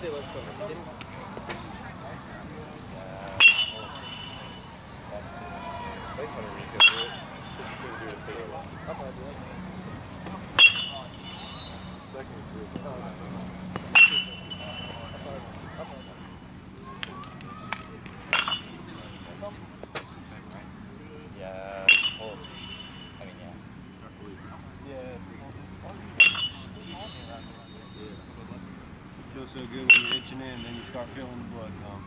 say let's put it. Yeah. Feels so good when you're itching in, then you start feeling the blood come.